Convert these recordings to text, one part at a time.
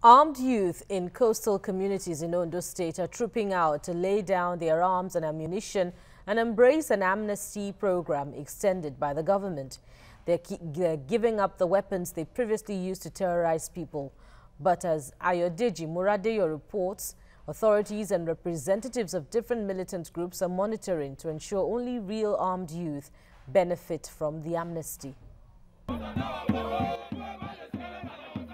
Armed youth in coastal communities in Ondo State are trooping out to lay down their arms and ammunition and embrace an amnesty program extended by the government. They're, they're giving up the weapons they previously used to terrorize people. But as Ayodeji Muradeyo reports, authorities and representatives of different militant groups are monitoring to ensure only real armed youth benefit from the amnesty.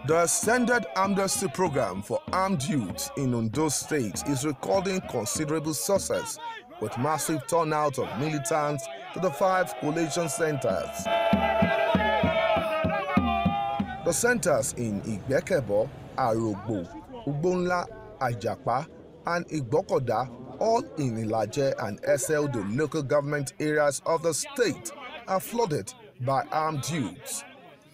The extended amnesty program for armed youth in Ondo State is recording considerable success with massive turnout of militants to the five collation centers. The centers in Igbekebo, Arogbo, Ugbonla, Ajapa, and Igbokoda, all in Ilaje and SL, the local government areas of the state, are flooded by armed youths.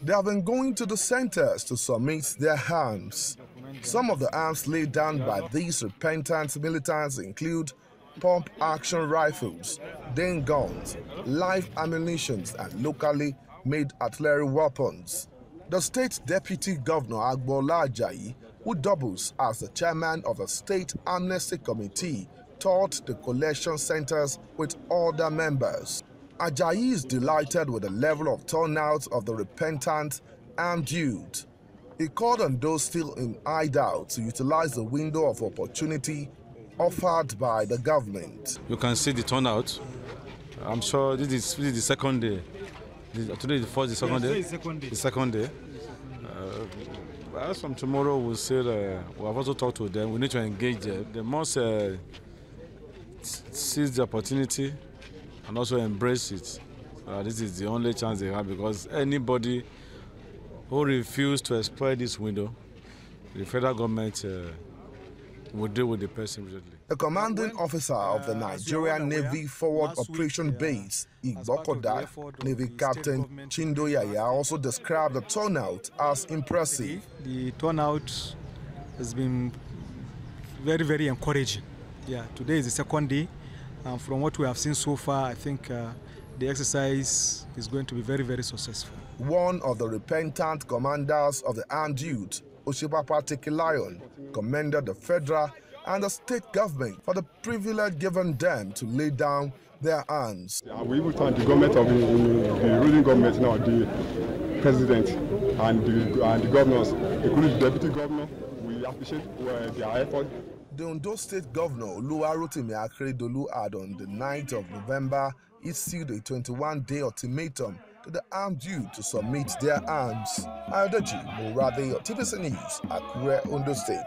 They have been going to the centers to submit their arms. Some of the arms laid down by these repentant militants include pump action rifles, Dane guns, live ammunition, and locally made artillery weapons. The state deputy governor Agbola Ajayi, who doubles as the chairman of the state amnesty committee, toured the collection centers with other members. Ajayi is delighted with the level of turnout of the repentant armed youth. He called on those still in hideout to utilize the window of opportunity offered by the government. You can see the turnout. I'm sure this is, this is the second day. This, today is the first, the second yes, day. Second day. The second day. Uh, as from tomorrow, we'll say uh, we have also talked to them. We need to engage them. They must uh, seize the opportunity and also embrace it. Uh, this is the only chance they have because anybody who refuses to exploit this window, the federal government uh, will deal with the person immediately. The commanding officer of the Nigerian Navy Forward Operation Base, Igbokoda, Navy Captain Chindo Yaya, also described the turnout as impressive. The turnout has been very, very encouraging. Yeah, today is the second day. And from what we have seen so far, I think uh, the exercise is going to be very, very successful. One of the repentant commanders of the armed youth, Oshibapa Tekilayon, commended the federal and the state government for the privilege given them to lay down their arms. Yeah, we even thank the government of the, the ruling government now, the president and the, and the governors, including the deputy governor. We appreciate uh, their effort. The Ondo State Governor Oluwarotimi Akeredolu had on the 9th of November issued a 21-day ultimatum to the armed youth to submit their arms. Ayodeji Morade, TVC News, Akure, Ondo State.